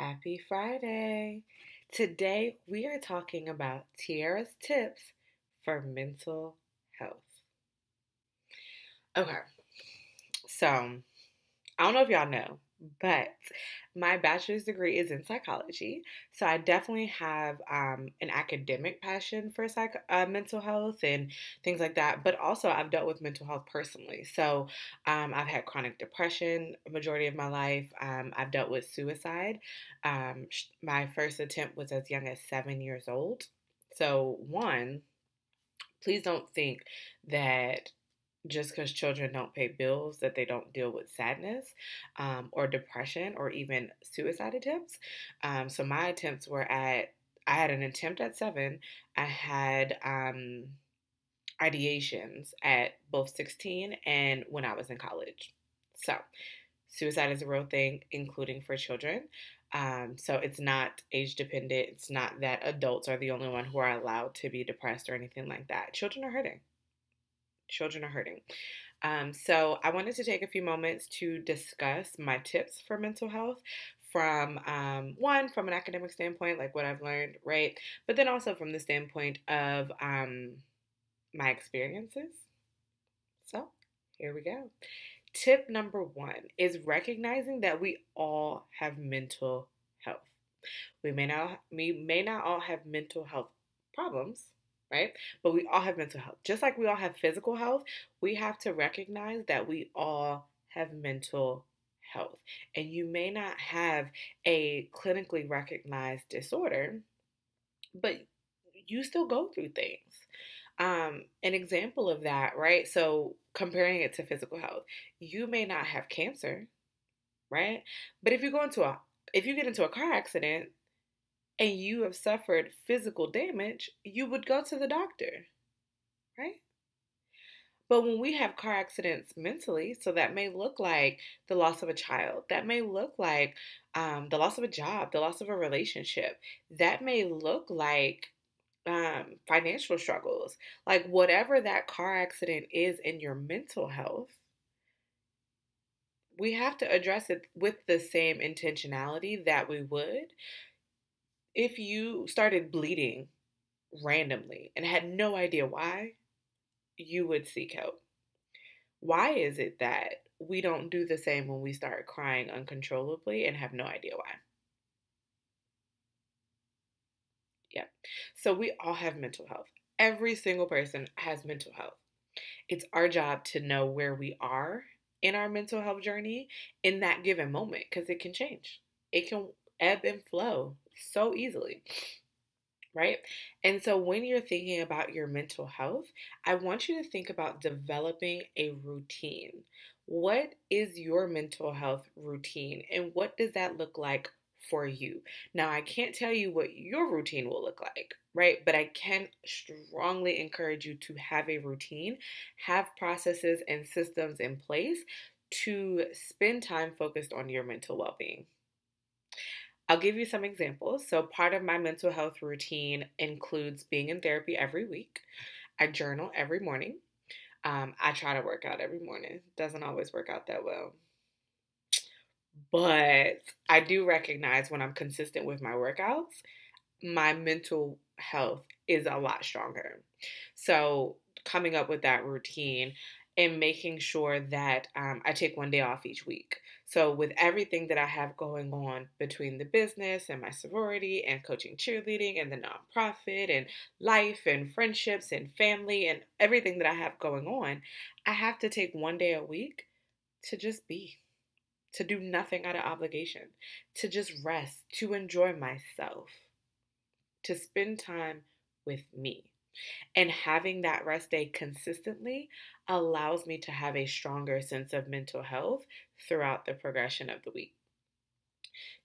Happy Friday. Today we are talking about Tiara's tips for mental health. Okay, so I don't know if y'all know, but my bachelor's degree is in psychology. So I definitely have um, an academic passion for psych- uh, mental health and things like that. But also, I've dealt with mental health personally. So um, I've had chronic depression majority of my life. Um, I've dealt with suicide. Um, my first attempt was as young as seven years old. So, one, please don't think that just because children don't pay bills that they don't deal with sadness um, or depression or even suicide attempts um, so my attempts were at i had an attempt at seven i had um, ideations at both 16 and when i was in college. So suicide is a real thing including for children um, so it's not age dependent it's not that adults are the only one who are allowed to be depressed or anything like that. Children are hurting children are hurting. Um, so, I wanted to take a few moments to discuss my tips for mental health from um, one, from an academic standpoint, like what I've learned, right? But then also from the standpoint of um, my experiences. So, here we go. Tip number one is recognizing that we all have mental health. We may not we may not all have mental health problems, right? But we all have mental health. Just like we all have physical health, we have to recognize that we all have mental health. And you may not have a clinically recognized disorder, but you still go through things. Um, an example of that, right? So, comparing it to physical health, you may not have cancer, right? But if you go into a if you get into a car accident, and you have suffered physical damage, you would go to the doctor, right? But when we have car accidents mentally, so that may look like the loss of a child, that may look like um, the loss of a job, the loss of a relationship, that may look like um, financial struggles, like whatever that car accident is in your mental health, we have to address it with the same intentionality that we would if you started bleeding randomly and had no idea why, you would seek help. Why is it that we don't do the same when we start crying uncontrollably and have no idea why? Yeah. So we all have mental health. Every single person has mental health. It's our job to know where we are in our mental health journey in that given moment because it can change. It can ebb and flow so easily. Right? And so when you're thinking about your mental health, I want you to think about developing a routine. What is your mental health routine and what does that look like for you? Now, I can't tell you what your routine will look like, right? But I can strongly encourage you to have a routine, have processes and systems in place to spend time focused on your mental well being. I'll give you some examples. So, part of my mental health routine includes being in therapy every week. I journal every morning. Um, I try to work out every morning. Doesn't always work out that well. But I do recognize when I'm consistent with my workouts, my mental health is a lot stronger. So, coming up with that routine, and making sure that um, I take one day off each week. So, with everything that I have going on between the business and my sorority and coaching cheerleading and the nonprofit and life and friendships and family and everything that I have going on, I have to take one day a week to just be, to do nothing out of obligation, to just rest, to enjoy myself, to spend time with me. And having that rest day consistently allows me to have a stronger sense of mental health throughout the progression of the week.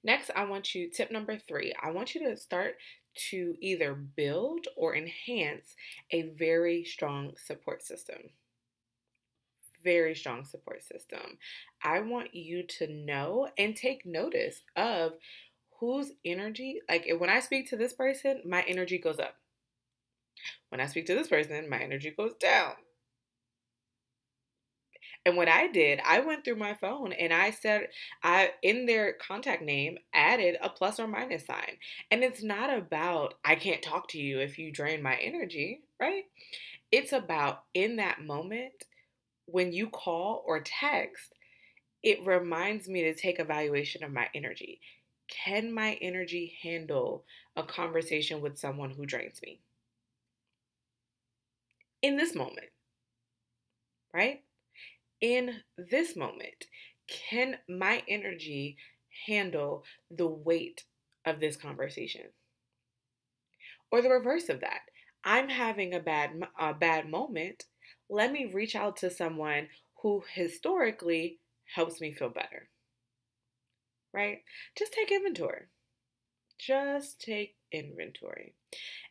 Next, I want you, tip number three, I want you to start to either build or enhance a very strong support system. Very strong support system. I want you to know and take notice of whose energy, like when I speak to this person, my energy goes up. When I speak to this person, my energy goes down. And what I did, I went through my phone and I said, I in their contact name added a plus or minus sign. And it's not about I can't talk to you if you drain my energy, right? It's about in that moment when you call or text, it reminds me to take evaluation of my energy. Can my energy handle a conversation with someone who drains me? In this moment, right? In this moment? Can my energy handle the weight of this conversation? Or the reverse of that. I'm having a bad a bad moment. Let me reach out to someone who historically helps me feel better. Right? Just take inventory. Just take inventory.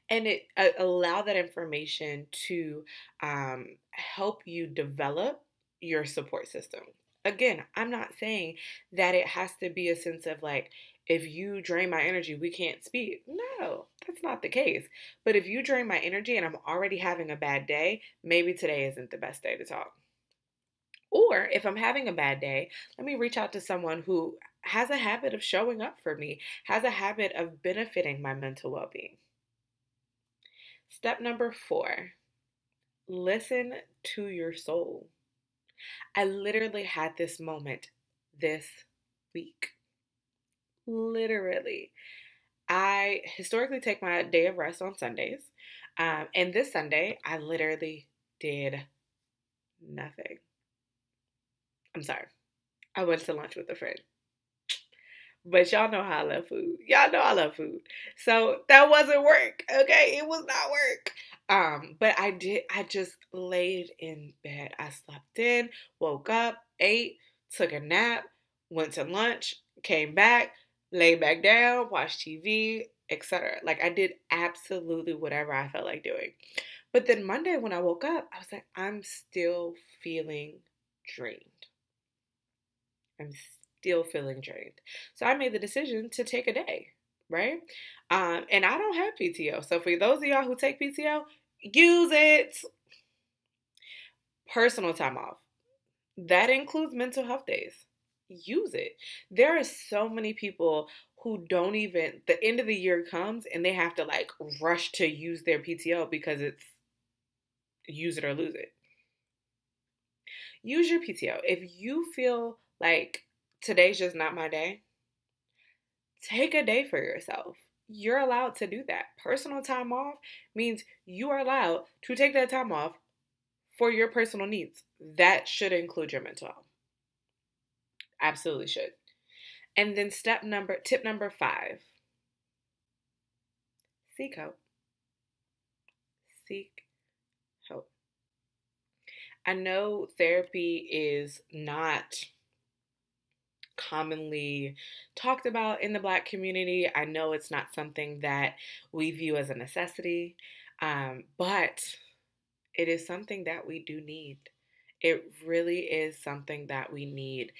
And it uh, allow that information to um, help you develop your support system. Again, I'm not saying that it has to be a sense of like, if you drain my energy, we can't speak. No, that's not the case. But if you drain my energy and I'm already having a bad day, maybe today isn't the best day to talk. Or if I'm having a bad day, let me reach out to someone who has a habit of showing up for me, has a habit of benefiting my mental well being. Step number four listen to your soul. I literally had this moment this week. Literally. I historically take my day of rest on Sundays. Um, and this Sunday, I literally did nothing. I'm sorry. I went to lunch with a friend. But y'all know how I love food. Y'all know I love food. So that wasn't work. Okay. It was not work. Um, but I did, I just laid in bed. I slept in, woke up, ate, took a nap, went to lunch, came back, lay back down, watched TV, etc. Like I did absolutely whatever I felt like doing. But then Monday when I woke up, I was like, I'm still feeling drained. I'm still feeling drained. So I made the decision to take a day, right? Um, and I don't have PTO. So for those of y'all who take PTO, use it. Personal time off. That includes mental health days. Use it. There are so many people who don't even the end of the year comes and they have to like rush to use their PTO because it's use it or lose it. Use your PTO. If you feel like today's just not my day, take a day for yourself you're allowed to do that. Personal time off means you are allowed to take that time off for your personal needs. That should include your mental health. Absolutely should. And then step number, tip number five seek help. Seek help. I know therapy is not commonly talked about in the Black community. I know it's not something that we view as a necessity, um, but it is something that we do need. It really is something that we need.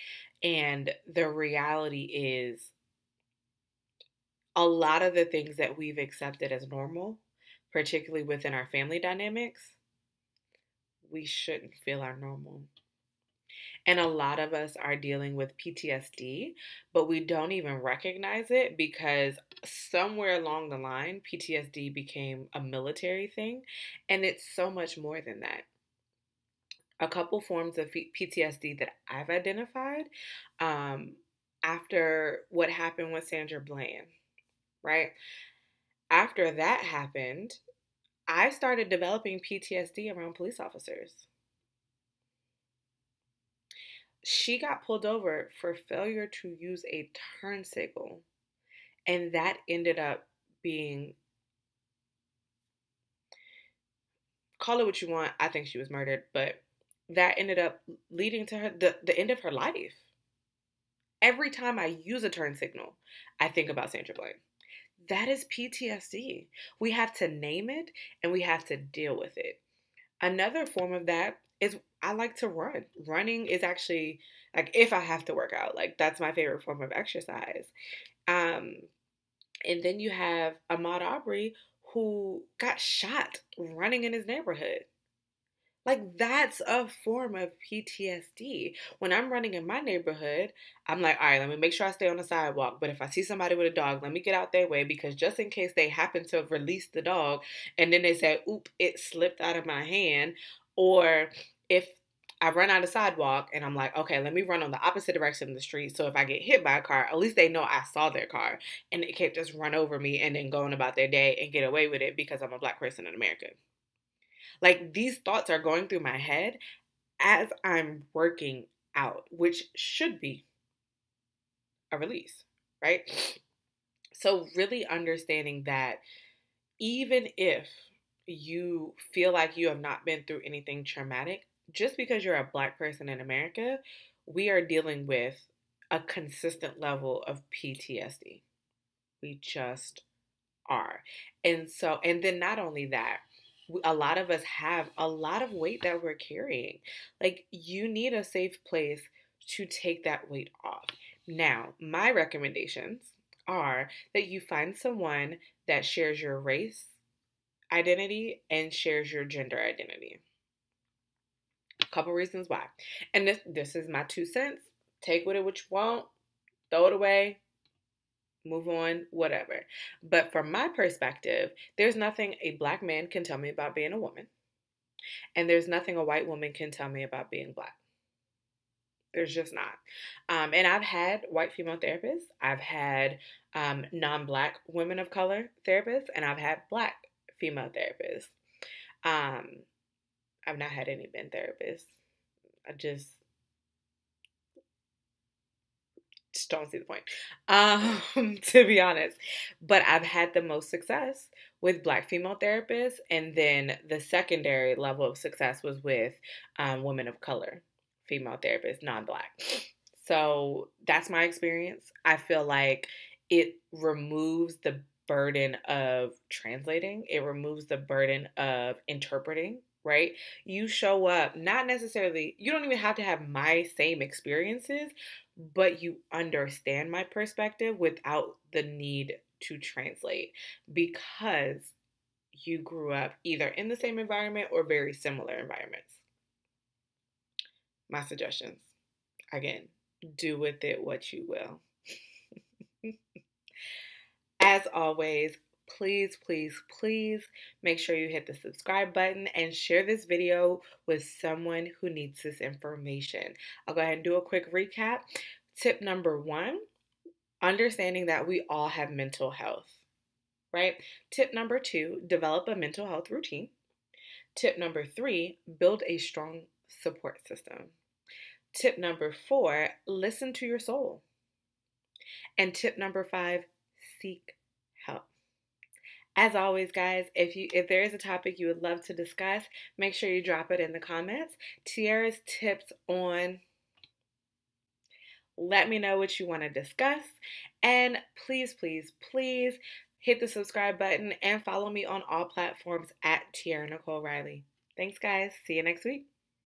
And the reality is, a lot of the things that we've accepted as normal, particularly within our family dynamics, we shouldn't feel are normal. And a lot of us are dealing with PTSD, but we don't even recognize it because somewhere along the line, PTSD became a military thing. And it's so much more than that. A couple forms of PTSD that I've identified um, after what happened with Sandra Bland, right? After that happened, I started developing PTSD around police officers she got pulled over for failure to use a turn signal. And that ended up being call it what you want. I think she was murdered, but that ended up leading to her the, the end of her life. Every time I use a turn signal, I think about Sandra Bland. That is PTSD. We have to name it and we have to deal with it. Another form of that is I like to run. Running is actually like if I have to work out, like that's my favorite form of exercise. Um, and then you have Ahmaud Arbery who got shot running in his neighborhood. Like that's a form of PTSD. When I'm running in my neighborhood, I'm like, all right, let me make sure I stay on the sidewalk. But if I see somebody with a dog, let me get out their way because just in case they happen to release the dog and then they say, oop, it slipped out of my hand. Or if I run out of sidewalk and I'm like, okay, let me run on the opposite direction of the street. So if I get hit by a car, at least they know I saw their car and it can't just run over me and then go on about their day and get away with it because I'm a black person in America. Like these thoughts are going through my head as I'm working out, which should be a release, right? So, really understanding that even if you feel like you have not been through anything traumatic, just because you're a black person in America, we are dealing with a consistent level of PTSD. We just are. And so, and then not only that, a lot of us have a lot of weight that we're carrying. Like, you need a safe place to take that weight off. Now, my recommendations are that you find someone that shares your race identity and shares your gender identity. A couple reasons why. And this this is my two cents. Take with it what you want, throw it away, move on, whatever. But from my perspective, there's nothing a black man can tell me about being a woman, and there's nothing a white woman can tell me about being black. There's just not. Um, and I've had white female therapists, I've had um, non black women of color therapists, and I've had black female therapists. Um, I've not had any men therapists. I just just don't see the point, um, to be honest. But I've had the most success with black female therapists, and then the secondary level of success was with um, women of color, female therapists, non black. So that's my experience. I feel like it removes the burden of translating, it removes the burden of interpreting right? You show up, not necessarily, you don't even have to have my same experiences, but you understand my perspective without the need to translate because you grew up either in the same environment or very similar environments. My suggestions again, do with it what you will. As always, please, please, please make sure you hit the subscribe button and share this video with someone who needs this information. I'll go ahead and do a quick recap. Tip number one understanding that we all have mental health, right? Tip number two develop a mental health routine. Tip number three build a strong support system. Tip number four listen to your soul. And tip number five seek. As always, guys, if you if there is a topic you would love to discuss, make sure you drop it in the comments. Tiara's tips on let me know what you want to discuss. And please, please, please hit the subscribe button and follow me on all platforms at Tiara Nicole Riley. Thanks, guys. See you next week.